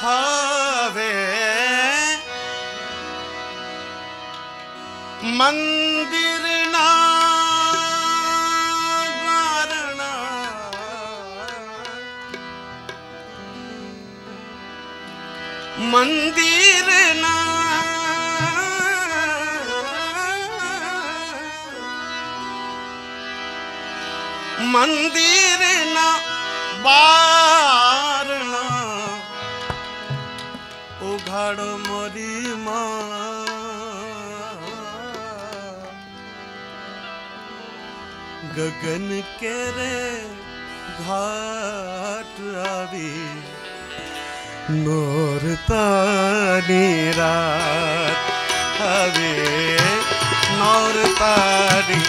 हवे मंदिर ना मंदिर ना मंदिर न बारना হাড় মরি गगन के रे घाट आवी। नोर तानी रात आवे। नौर तानी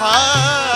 हाँ।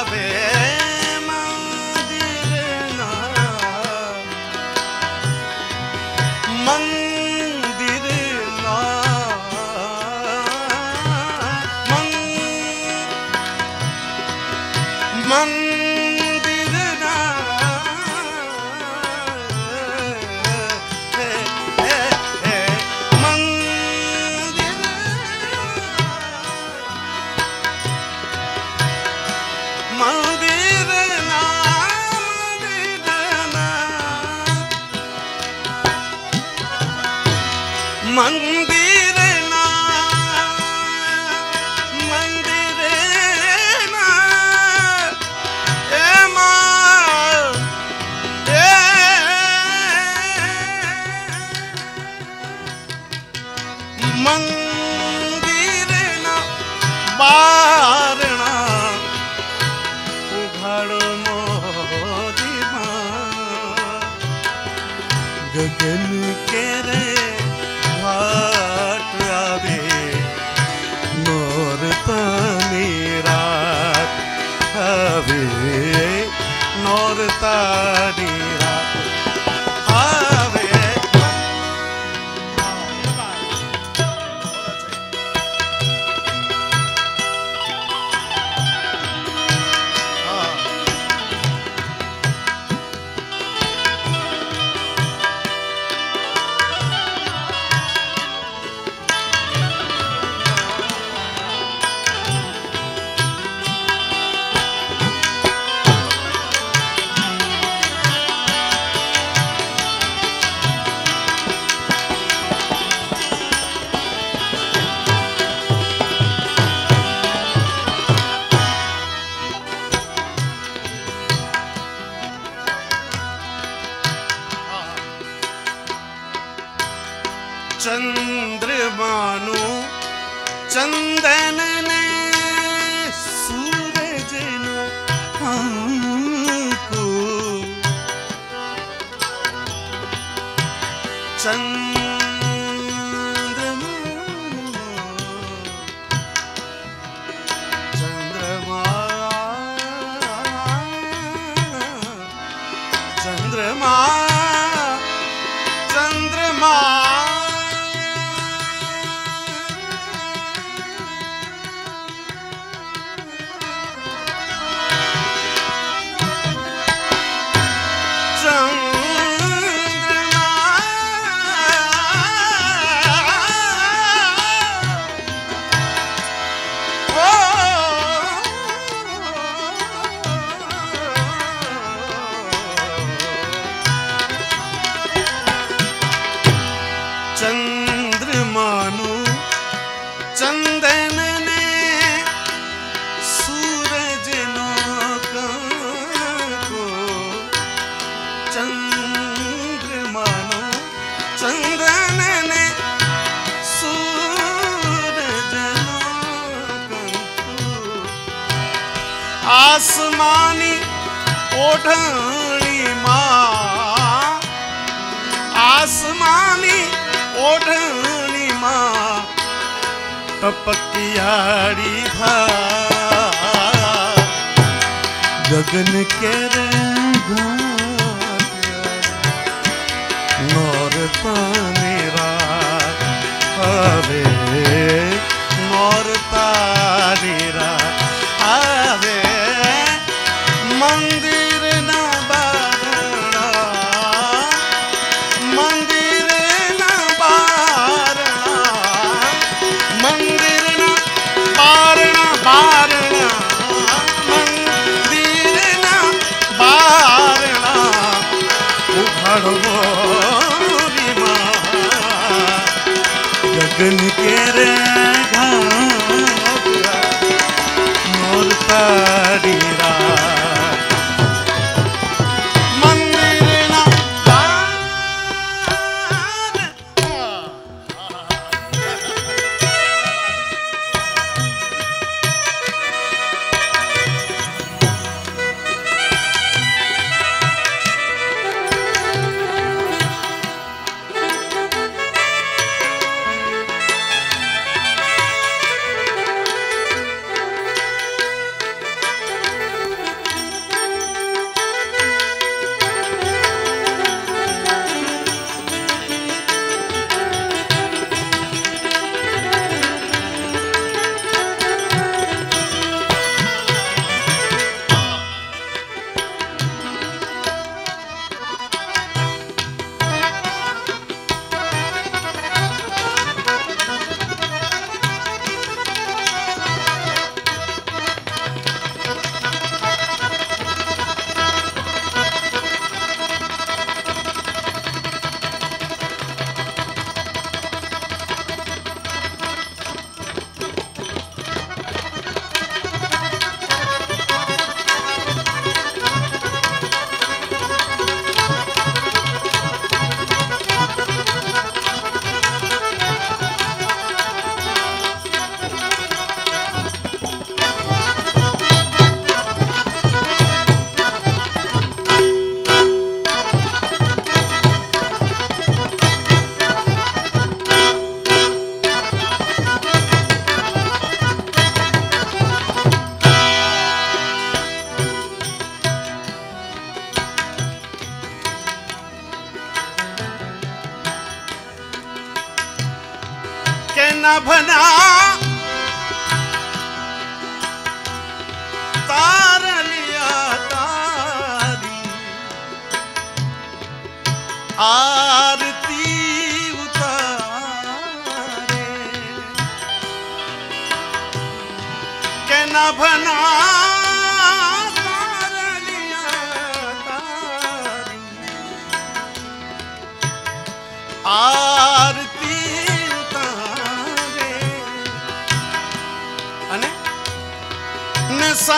चंदन ने सूरज ने हमको। चंद्रमा चंद्रमा चंद्रमा। ओढ़नी माँ आसमानी ओढ़नी माँ टपकियारी भा गगन के रंग नौर पान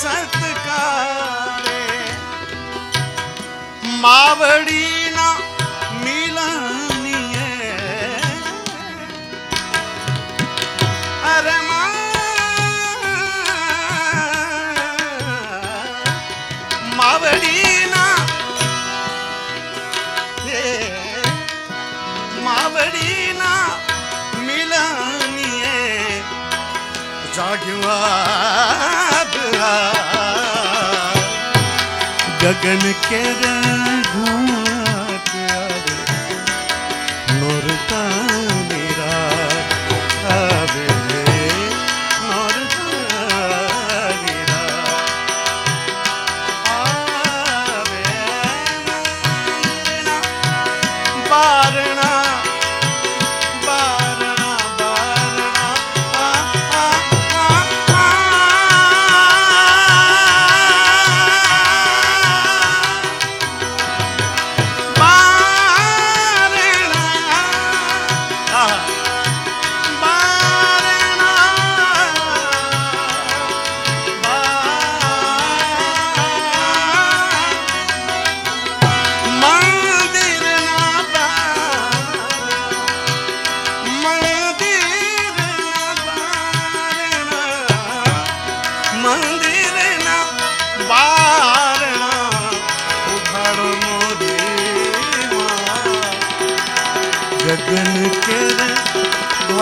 सत्कारे। मावड़ी ना मिलनिए। अरे मावड़ी ना मावड़ी ना मिलनिए। जागवा गगन के रंग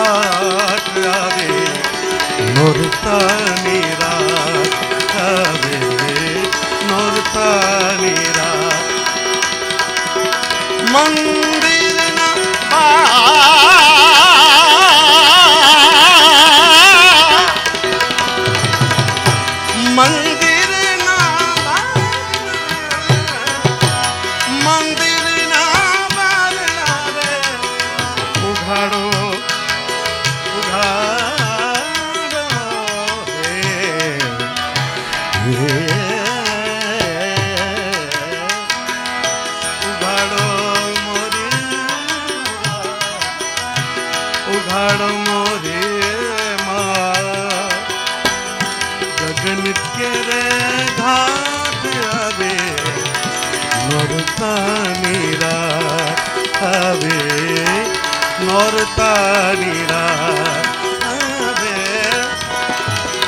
நீராட்டாதே நொறுத்தா நீராட்டாதே நொறுத்தா நீரா மங்க उघाड़ मोरे माँ गगन के रे घाट अवे नरता नीरा आवे। नौरता नीरा